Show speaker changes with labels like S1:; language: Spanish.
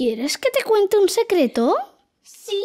S1: ¿Quieres que te cuente un secreto?
S2: Sí.